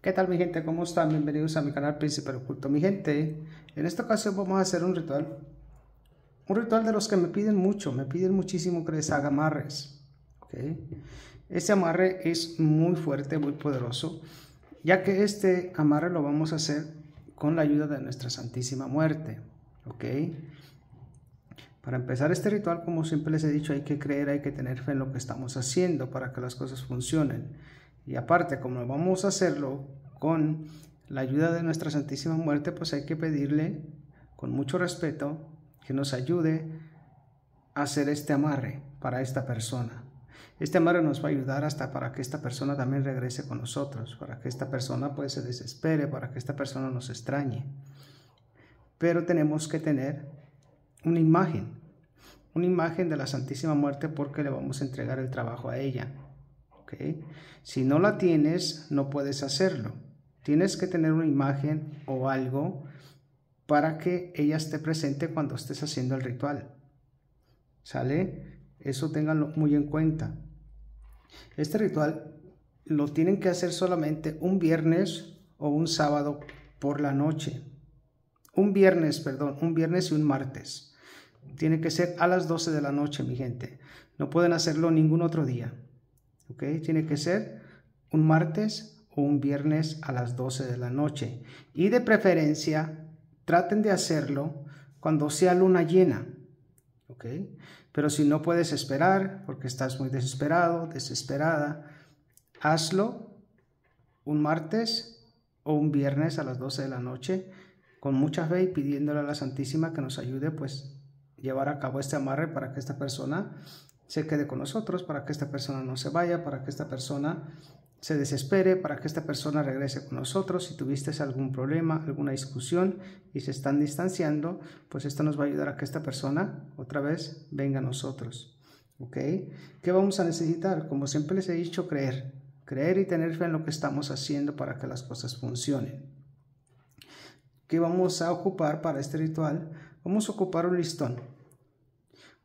¿Qué tal mi gente? ¿Cómo están? Bienvenidos a mi canal Príncipe Oculto. Mi gente, en esta ocasión vamos a hacer un ritual. Un ritual de los que me piden mucho, me piden muchísimo que les haga amarres. ¿okay? Este amarre es muy fuerte, muy poderoso, ya que este amarre lo vamos a hacer con la ayuda de nuestra Santísima Muerte. ¿ok? Para empezar este ritual, como siempre les he dicho, hay que creer, hay que tener fe en lo que estamos haciendo para que las cosas funcionen. Y aparte, como vamos a hacerlo con la ayuda de nuestra Santísima Muerte, pues hay que pedirle con mucho respeto que nos ayude a hacer este amarre para esta persona. Este amarre nos va a ayudar hasta para que esta persona también regrese con nosotros, para que esta persona pues se desespere, para que esta persona nos extrañe. Pero tenemos que tener una imagen, una imagen de la Santísima Muerte porque le vamos a entregar el trabajo a ella. Si no la tienes, no puedes hacerlo. Tienes que tener una imagen o algo para que ella esté presente cuando estés haciendo el ritual. ¿Sale? Eso ténganlo muy en cuenta. Este ritual lo tienen que hacer solamente un viernes o un sábado por la noche. Un viernes, perdón, un viernes y un martes. Tiene que ser a las 12 de la noche, mi gente. No pueden hacerlo ningún otro día. Tiene que ser un martes o un viernes a las 12 de la noche. Y de preferencia, traten de hacerlo cuando sea luna llena, ¿ok? Pero si no puedes esperar porque estás muy desesperado, desesperada, hazlo un martes o un viernes a las 12 de la noche con mucha fe y pidiéndole a la Santísima que nos ayude pues llevar a cabo este amarre para que esta persona se quede con nosotros, para que esta persona no se vaya, para que esta persona se desespere, para que esta persona regrese con nosotros. Si tuviste algún problema, alguna discusión y se están distanciando, pues esto nos va a ayudar a que esta persona otra vez venga a nosotros. ¿Ok? ¿Qué vamos a necesitar? Como siempre les he dicho, creer. Creer y tener fe en lo que estamos haciendo para que las cosas funcionen. ¿Qué vamos a ocupar para este ritual? Vamos a ocupar un listón.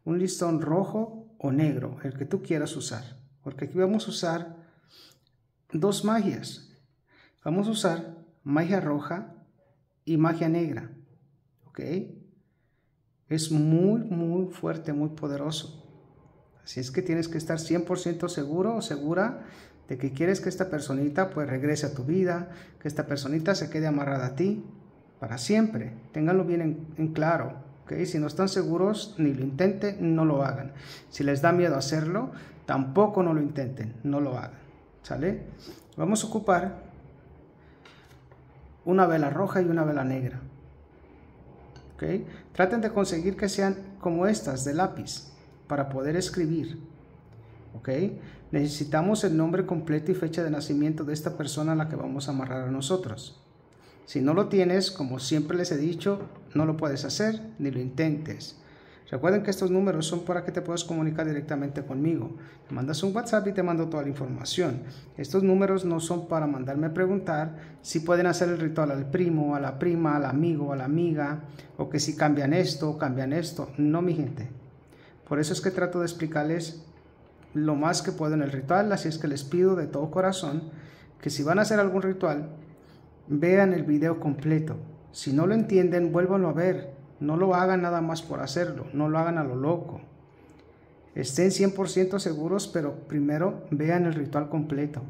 Un listón rojo o negro, el que tú quieras usar. Porque aquí vamos a usar dos magias. Vamos a usar magia roja y magia negra. ¿Ok? Es muy, muy fuerte, muy poderoso. Así es que tienes que estar 100% seguro o segura de que quieres que esta personita pues regrese a tu vida, que esta personita se quede amarrada a ti para siempre. Ténganlo bien en, en claro. Si no están seguros, ni lo intenten, no lo hagan. Si les da miedo hacerlo, tampoco no lo intenten, no lo hagan. ¿Sale? Vamos a ocupar una vela roja y una vela negra. ¿Okay? Traten de conseguir que sean como estas, de lápiz, para poder escribir. ¿Ok? Necesitamos el nombre completo y fecha de nacimiento de esta persona a la que vamos a amarrar a nosotros. Si no lo tienes, como siempre les he dicho, no lo puedes hacer ni lo intentes. Recuerden que estos números son para que te puedas comunicar directamente conmigo. Me mandas un WhatsApp y te mando toda la información. Estos números no son para mandarme preguntar si pueden hacer el ritual al primo, a la prima, al amigo, a la amiga, o que si cambian esto o cambian esto. No, mi gente. Por eso es que trato de explicarles lo más que puedo en el ritual, así es que les pido de todo corazón que si van a hacer algún ritual, Vean el video completo. Si no lo entienden, vuélvanlo a ver. No lo hagan nada más por hacerlo. No lo hagan a lo loco. Estén 100% seguros, pero primero vean el ritual completo.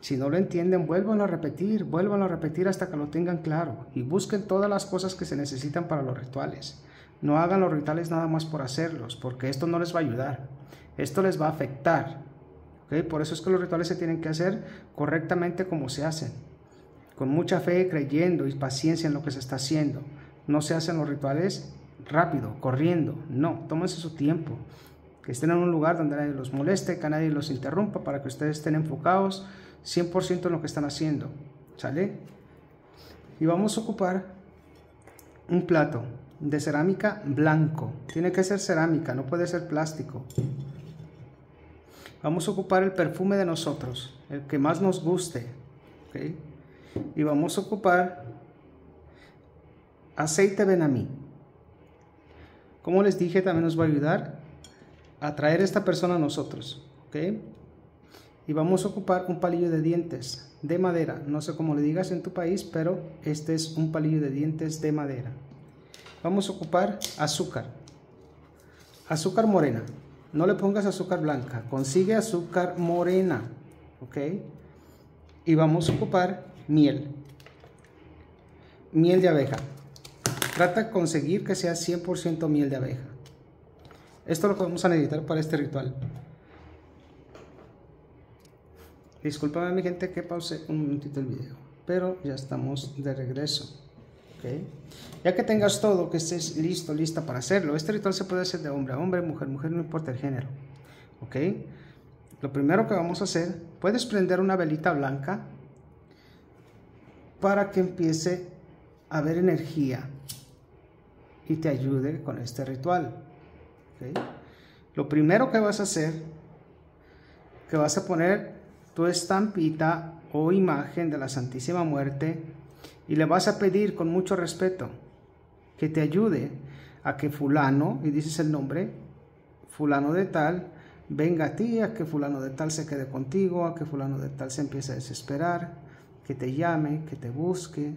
Si no lo entienden, vuélvanlo a repetir, vuélvanlo a repetir hasta que lo tengan claro y busquen todas las cosas que se necesitan para los rituales. No hagan los rituales nada más por hacerlos, porque esto no les va a ayudar. Esto les va a afectar. Por eso es que los rituales se tienen que hacer correctamente como se hacen con mucha fe, creyendo y paciencia en lo que se está haciendo. No se hacen los rituales rápido, corriendo, no, tómense su tiempo. Que estén en un lugar donde nadie los moleste, que nadie los interrumpa, para que ustedes estén enfocados 100% en lo que están haciendo. ¿Sale? Y vamos a ocupar un plato de cerámica blanco. Tiene que ser cerámica, no puede ser plástico. Vamos a ocupar el perfume de nosotros, el que más nos guste. ¿okay? Y vamos a ocupar aceite benamí. Como les dije, también nos va a ayudar a traer esta persona a nosotros. ¿ok? Y vamos a ocupar un palillo de dientes. de madera. No sé cómo le digas en tu país, pero este es un palillo de dientes de madera. Vamos a ocupar azúcar. Azúcar morena. No le pongas azúcar blanca. Consigue azúcar morena. ¿Ok? Y vamos a ocupar miel. Miel de abeja. Trata de conseguir que sea 100% miel de abeja. Esto lo vamos a necesitar para este ritual. Disculpame mi gente que pause un momentito el video, pero ya estamos de regreso. ¿okay? Ya que tengas todo, que estés listo, lista para hacerlo. Este ritual se puede hacer de hombre a hombre, mujer, mujer, no importa el género. ¿ok? Lo primero que vamos a hacer, puedes prender una velita blanca para que empiece a haber energía y te ayude con este ritual. Lo primero que vas a hacer, que vas a poner tu estampita o imagen de la Santísima Muerte y le vas a pedir con mucho respeto que te ayude a que fulano, y dices el nombre, fulano de tal, venga a ti, a que fulano de tal se quede contigo, a que fulano de tal se empiece a desesperar, que te llame, que te busque,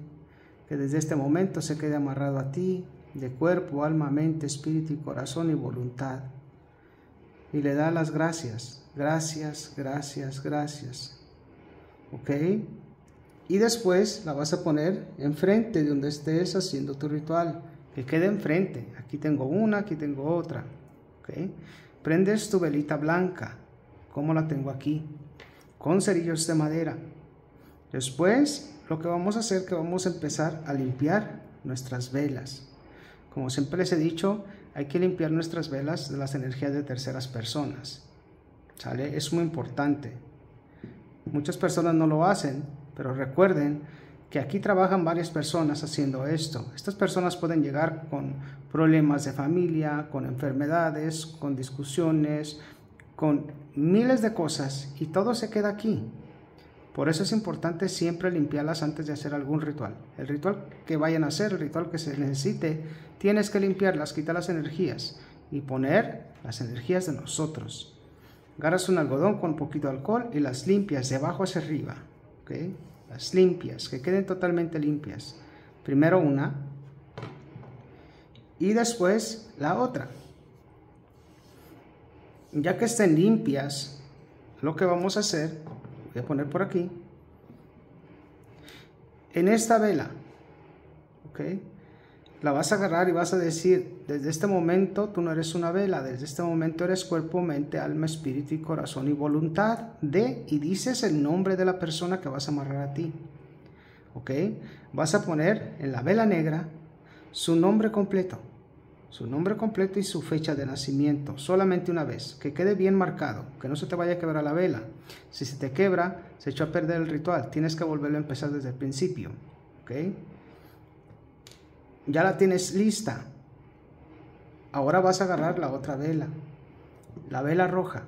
que desde este momento se quede amarrado a ti, de cuerpo, alma, mente, espíritu y corazón y voluntad. Y le da las gracias, Gracias, gracias, gracias. ¿Ok? Y después la vas a poner enfrente de donde estés haciendo tu ritual. Que quede enfrente. Aquí tengo una, aquí tengo otra. ¿Ok? Prendes tu velita blanca. como la tengo aquí? Con cerillos de madera. Después, lo que vamos a hacer es que vamos a empezar a limpiar nuestras velas. Como siempre les he dicho, hay que limpiar nuestras velas de las energías de terceras personas. ¿Sale? Es muy importante. Muchas personas no lo hacen, pero recuerden que aquí trabajan varias personas haciendo esto. Estas personas pueden llegar con problemas de familia, con enfermedades, con discusiones, con miles de cosas y todo se queda aquí. Por eso es importante siempre limpiarlas antes de hacer algún ritual. El ritual que vayan a hacer, el ritual que se necesite, tienes que limpiarlas, quitar las energías y poner las energías de nosotros. Agarras un algodón con un poquito de alcohol y las limpias de abajo hacia arriba. ¿okay? Las limpias, que queden totalmente limpias. Primero una y después la otra. Ya que estén limpias, lo que vamos a hacer, voy a poner por aquí, en esta vela, ¿ok? la vas a agarrar y vas a decir, desde este momento tú no eres una vela, desde este momento eres cuerpo, mente, alma, espíritu y corazón y voluntad de, y dices el nombre de la persona que vas a amarrar a ti. ¿Ok? Vas a poner en la vela negra su nombre completo, su nombre completo y su fecha de nacimiento, solamente una vez, que quede bien marcado, que no se te vaya a quebrar la vela. Si se te quebra, se echó a perder el ritual, tienes que volverlo a empezar desde el principio. ¿Ok? ya la tienes lista. Ahora vas a agarrar la otra vela, la vela roja.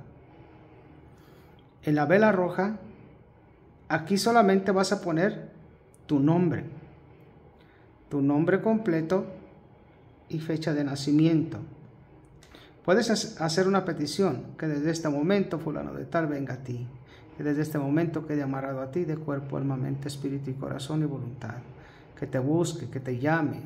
En la vela roja, aquí solamente vas a poner tu nombre, tu nombre completo y fecha de nacimiento. Puedes hacer una petición que desde este momento fulano de tal venga a ti, que desde este momento quede amarrado a ti de cuerpo, alma, mente, espíritu y corazón y voluntad, que te busque, que te llame,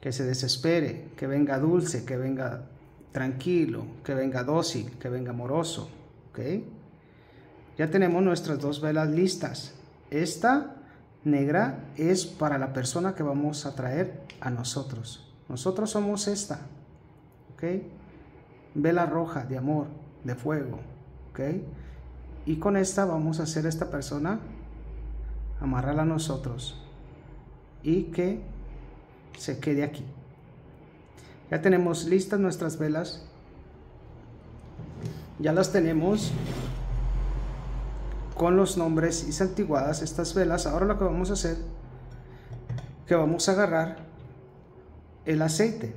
que se desespere, que venga dulce, que venga tranquilo, que venga dócil, que venga amoroso. ¿Ok? Ya tenemos nuestras dos velas listas. Esta negra es para la persona que vamos a traer a nosotros. Nosotros somos esta. ¿Ok? Vela roja de amor, de fuego. ¿Ok? Y con esta vamos a hacer a esta persona amarrarla a nosotros. Y que se quede aquí. Ya tenemos listas nuestras velas. Ya las tenemos con los nombres y santiguadas estas velas. Ahora lo que vamos a hacer, que vamos a agarrar el aceite.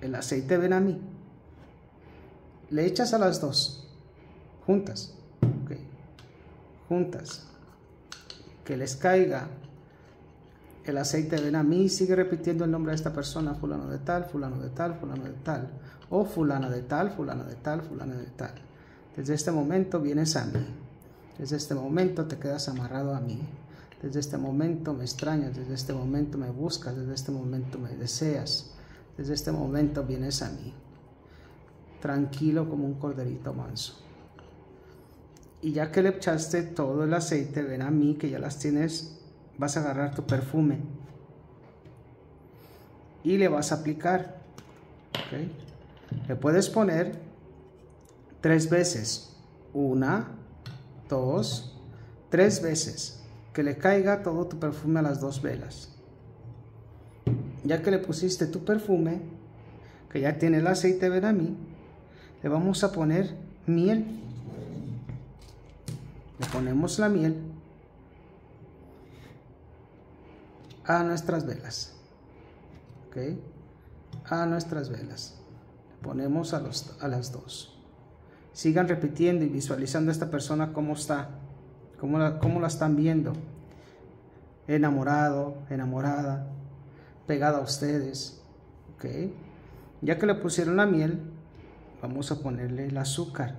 El aceite ven a mí. Le echas a las dos, juntas. Juntas. Que les caiga el aceite ven a mí, sigue repitiendo el nombre de esta persona, fulano de tal, fulano de tal, fulano de tal, o fulana de tal, fulana de tal, fulana de tal. Desde este momento vienes a mí. Desde este momento te quedas amarrado a mí. Desde este momento me extrañas, desde este momento me buscas, desde este momento me deseas. Desde este momento vienes a mí. Tranquilo como un corderito manso. Y ya que le echaste todo el aceite, ven a mí que ya las tienes, vas a agarrar tu perfume y le vas a aplicar. Le puedes poner tres veces. Una, dos, tres veces. Que le caiga todo tu perfume a las dos velas. Ya que le pusiste tu perfume, que ya tiene el aceite ven a mí, le vamos a poner miel le ponemos la miel a nuestras velas. ¿Ok? A nuestras velas. Le ponemos a, los, a las dos. Sigan repitiendo y visualizando a esta persona cómo está, cómo la, cómo la están viendo. Enamorado, enamorada, pegada a ustedes. ¿Ok? Ya que le pusieron la miel, vamos a ponerle el azúcar.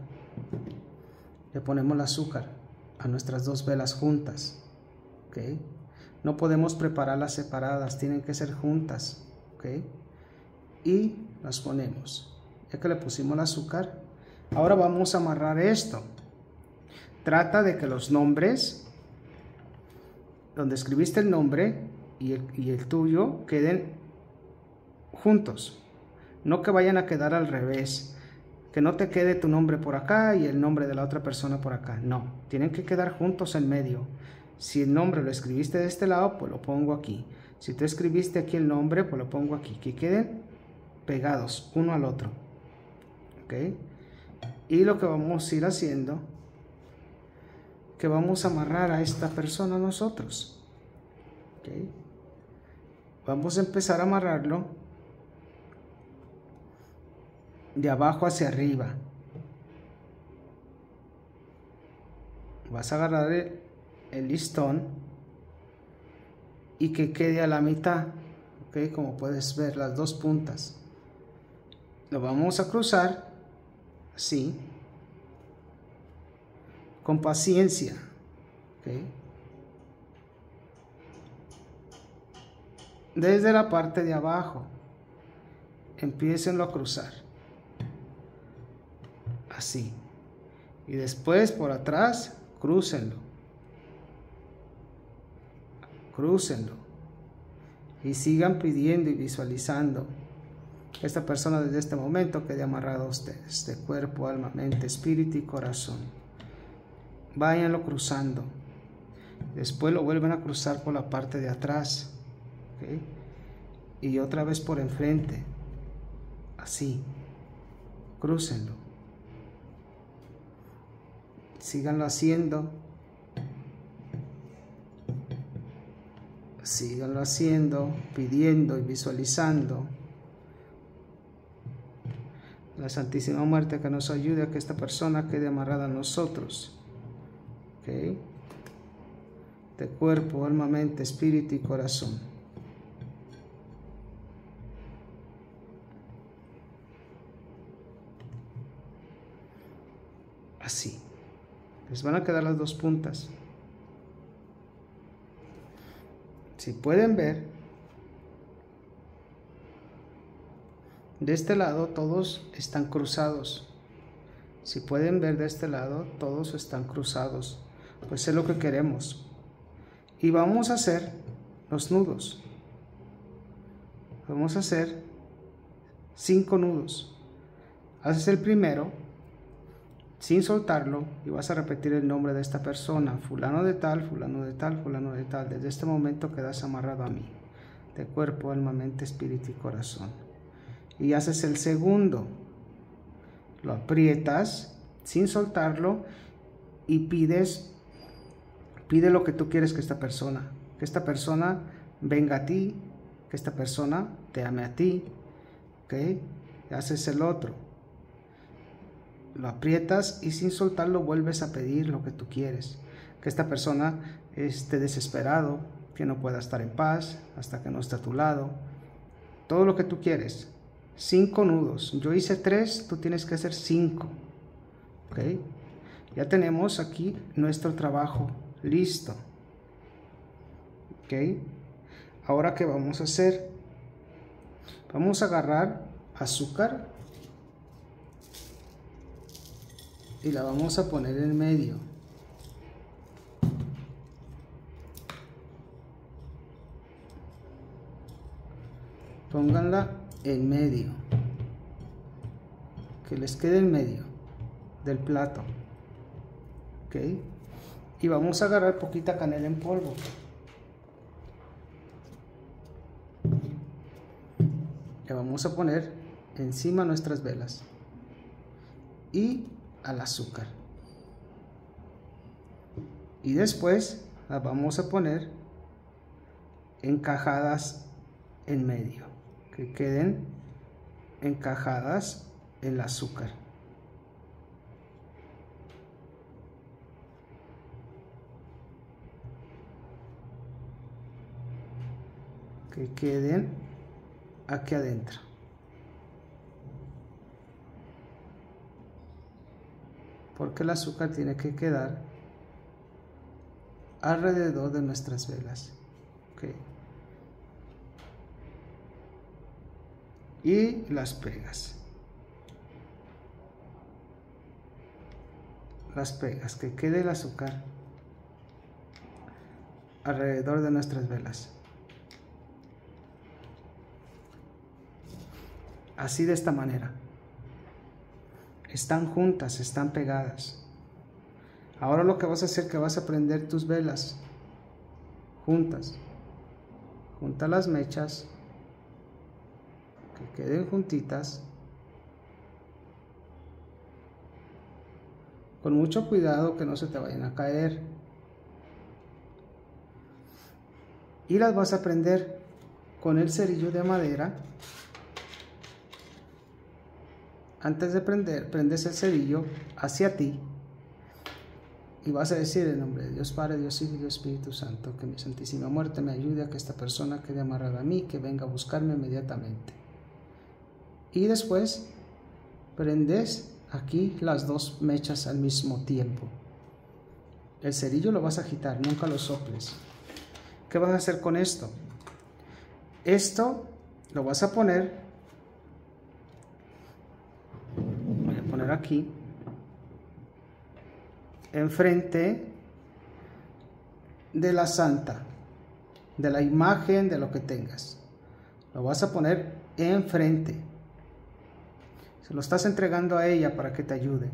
Le ponemos el azúcar a nuestras dos velas juntas. ¿okay? No podemos prepararlas separadas, tienen que ser juntas. ¿okay? Y las ponemos. Ya que le pusimos el azúcar, ahora vamos a amarrar esto. Trata de que los nombres, donde escribiste el nombre y el, tuyo, queden juntos. No que vayan a quedar al revés que no te quede tu nombre por acá y el nombre de la otra persona por acá. No, tienen que quedar juntos en medio. Si el nombre lo escribiste de este lado, pues lo pongo aquí. Si tú escribiste aquí el nombre, pues lo pongo aquí. Que queden pegados uno al otro. ¿Ok? Y lo que vamos a ir haciendo, que vamos a amarrar a esta persona nosotros. Vamos a empezar a amarrarlo de abajo hacia arriba. Vas a agarrar el, listón y que quede a la mitad, ¿ok? Como puedes ver, las dos puntas. Lo vamos a cruzar así, con paciencia, Desde la parte de abajo, empiecen a cruzar así. Y después por atrás, crúcenlo. Crúcenlo. Y sigan pidiendo y visualizando esta persona desde este momento quede amarrada a ustedes, de cuerpo, alma, mente, espíritu y corazón. Váyanlo cruzando. Después lo vuelven a cruzar por la parte de atrás. Y otra vez por enfrente. Así. Crúcenlo síganlo haciendo. Síganlo haciendo, pidiendo y visualizando. La Santísima Muerte que nos ayude a que esta persona quede amarrada a nosotros. De cuerpo, alma, mente, espíritu y corazón. Así. Les van a quedar las dos puntas. Si pueden ver, de este lado todos están cruzados. Si pueden ver de este lado, todos están cruzados. Pues es lo que queremos. Y vamos a hacer los nudos. Vamos a hacer cinco nudos. Haces el primero sin soltarlo y vas a repetir el nombre de esta persona, fulano de tal, fulano de tal, fulano de tal. Desde este momento quedas amarrado a mí, de cuerpo, alma, mente, espíritu y corazón. Y haces el segundo, lo aprietas sin soltarlo y pides, pide lo que tú quieres que esta persona, que esta persona venga a ti, que esta persona te ame a ti, ¿ok? Haces el otro lo aprietas y sin soltarlo vuelves a pedir lo que tú quieres. Que esta persona esté desesperado, que no pueda estar en paz hasta que no esté a tu lado. Todo lo que tú quieres. Cinco nudos. Yo hice tres, tú tienes que hacer cinco. ¿Ok? Ya tenemos aquí nuestro trabajo listo. ¿Ok? Ahora, ¿qué vamos a hacer? Vamos a agarrar azúcar y la vamos a poner en medio. Pónganla en medio. Que les quede en medio del plato. ¿Ok? Y vamos a agarrar poquita canela en polvo. Le vamos a poner encima nuestras velas. Y al azúcar. Y después las vamos a poner encajadas en medio. Que queden encajadas en el azúcar. Que queden aquí adentro. porque el azúcar tiene que quedar alrededor de nuestras velas. Y las pegas. Las pegas, que quede el azúcar alrededor de nuestras velas. Así de esta manera. Están juntas, están pegadas. Ahora lo que vas a hacer es que vas a prender tus velas juntas. Junta las mechas, que queden juntitas. Con mucho cuidado que no se te vayan a caer. Y las vas a prender con el cerillo de madera antes de prender, prendes el cerillo hacia ti y vas a decir en nombre de Dios Padre, Dios Hijo y Dios Espíritu Santo, que mi santísima muerte me ayude a que esta persona quede amarrada a mí, que venga a buscarme inmediatamente. Y después prendes aquí las dos mechas al mismo tiempo. El cerillo lo vas a agitar, nunca lo soples. ¿Qué vas a hacer con esto? Esto lo vas a poner aquí, enfrente de la santa, de la imagen de lo que tengas. Lo vas a poner enfrente. Se lo estás entregando a ella para que te ayude.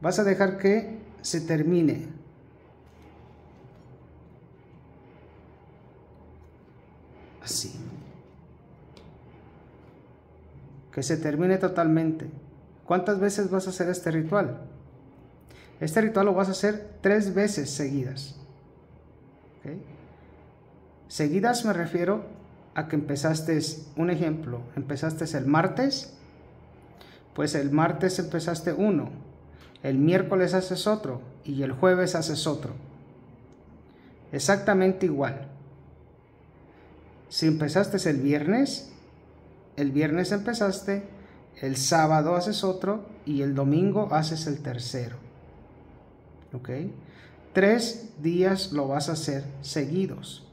Vas a dejar que se termine. Así que se termine totalmente. ¿Cuántas veces vas a hacer este ritual? Este ritual lo vas a hacer tres veces seguidas. Seguidas me refiero a que empezaste, un ejemplo, empezaste el martes, pues el martes empezaste uno, el miércoles haces otro y el jueves haces otro. Exactamente igual. Si empezaste el viernes, el viernes empezaste, el sábado haces otro y el domingo haces el tercero. ¿Ok? Tres días lo vas a hacer seguidos.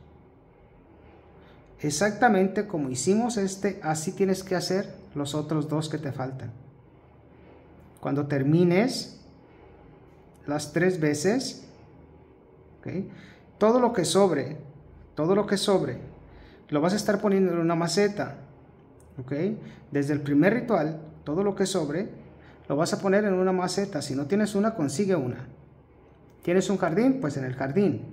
Exactamente como hicimos este, así tienes que hacer los otros dos que te faltan. Cuando termines las tres veces, todo lo que sobre, todo lo que sobre, lo vas a estar poniendo en una maceta ¿ok? Desde el primer ritual, todo lo que sobre, lo vas a poner en una maceta. Si no tienes una, consigue una. ¿Tienes un jardín? Pues en el jardín.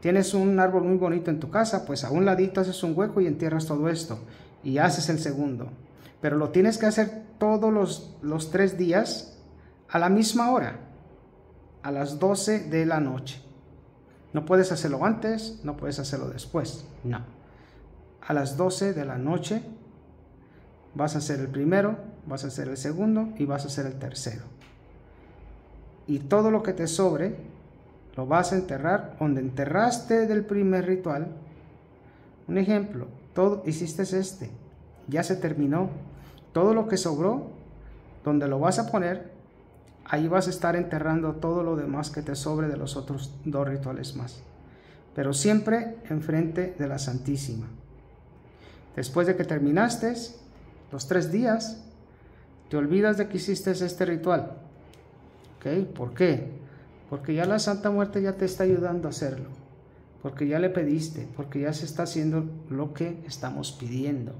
¿Tienes un árbol muy bonito en tu casa? Pues a un ladito haces un hueco y entierras todo esto. Y haces el segundo. Pero lo tienes que hacer todos los, los tres días a la misma hora. A las 12 de la noche. No puedes hacerlo antes, no puedes hacerlo después. No. A las 12 de la noche Vas a hacer el primero, vas a hacer el segundo y vas a hacer el tercero. Y todo lo que te sobre lo vas a enterrar donde enterraste del primer ritual. Un ejemplo, todo hiciste este, ya se terminó. Todo lo que sobró, donde lo vas a poner, ahí vas a estar enterrando todo lo demás que te sobre de los otros dos rituales más. Pero siempre enfrente de la Santísima. Después de que terminaste los tres días, te olvidas de que hiciste este ritual. ¿Ok? ¿Por qué? Porque ya la Santa Muerte ya te está ayudando a hacerlo. Porque ya le pediste, porque ya se está haciendo lo que estamos pidiendo.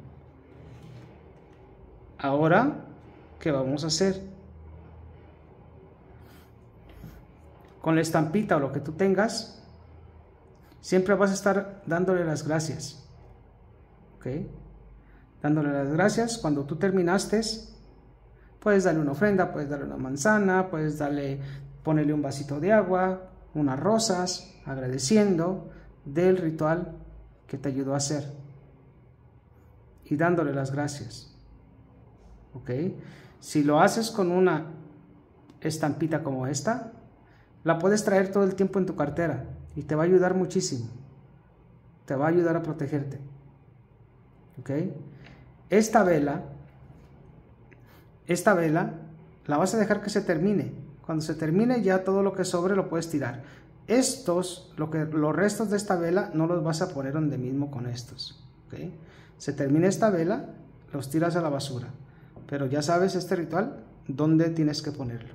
Ahora, ¿qué vamos a hacer? Con la estampita o lo que tú tengas, siempre vas a estar dándole las gracias. ¿Ok? Dándole las gracias. Cuando tú terminaste, puedes darle una ofrenda, puedes darle una manzana, puedes darle, ponerle un vasito de agua, unas rosas, agradeciendo del ritual que te ayudó a hacer y dándole las gracias. ¿ok? Si lo haces con una estampita como esta, la puedes traer todo el tiempo en tu cartera y te va a ayudar muchísimo. Te va a ayudar a protegerte. ¿Ok? Esta vela, esta vela, la vas a dejar que se termine. Cuando se termine ya todo lo que sobre lo puedes tirar. Estos, lo que, los restos de esta vela, no los vas a poner donde mismo con estos. ¿ok? Se termina esta vela, los tiras a la basura. Pero ya sabes este ritual, dónde tienes que ponerlo.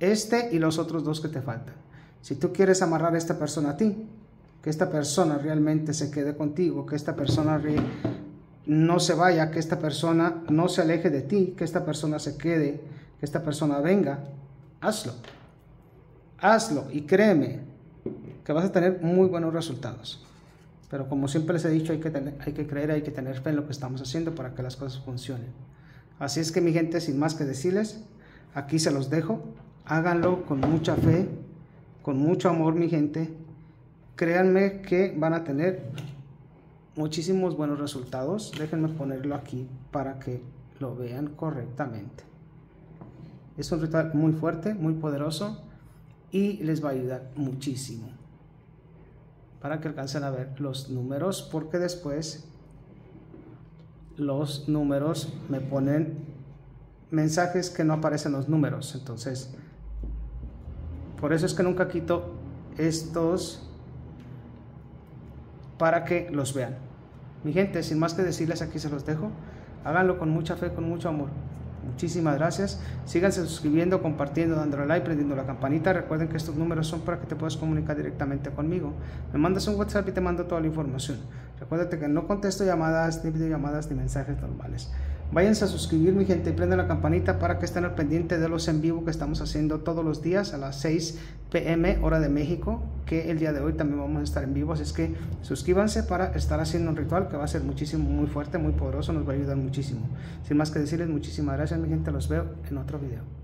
Este y los otros dos que te faltan. Si tú quieres amarrar a esta persona a ti, que esta persona realmente se quede contigo, que esta persona no se vaya, que esta persona no se aleje de ti, que esta persona se quede, que esta persona venga, hazlo. Hazlo y créeme que vas a tener muy buenos resultados. Pero como siempre les he dicho, hay que, tener, hay que creer, hay que tener fe en lo que estamos haciendo para que las cosas funcionen. Así es que mi gente, sin más que decirles, aquí se los dejo. Háganlo con mucha fe, con mucho amor, mi gente. Créanme que van a tener muchísimos buenos resultados. Déjenme ponerlo aquí para que lo vean correctamente. Es un ritual muy fuerte, muy poderoso y les va a ayudar muchísimo para que alcancen a ver los números porque después los números me ponen mensajes que no aparecen los números. Entonces, por eso es que nunca quito estos para que los vean. Mi gente, sin más que decirles, aquí se los dejo. Háganlo con mucha fe, con mucho amor. Muchísimas gracias. Síganse suscribiendo, compartiendo, dándole like, prendiendo la campanita. Recuerden que estos números son para que te puedas comunicar directamente conmigo. Me mandas un WhatsApp y te mando toda la información. Recuérdate que no contesto llamadas, ni videollamadas, ni mensajes normales. Váyanse a suscribir, mi gente, y prenden la campanita para que estén al pendiente de los en vivo que estamos haciendo todos los días a las 6 pm, hora de México, que el día de hoy también vamos a estar en vivo. Así es que suscríbanse para estar haciendo un ritual que va a ser muchísimo, muy fuerte, muy poderoso, nos va a ayudar muchísimo. Sin más que decirles, muchísimas gracias, mi gente. Los veo en otro video.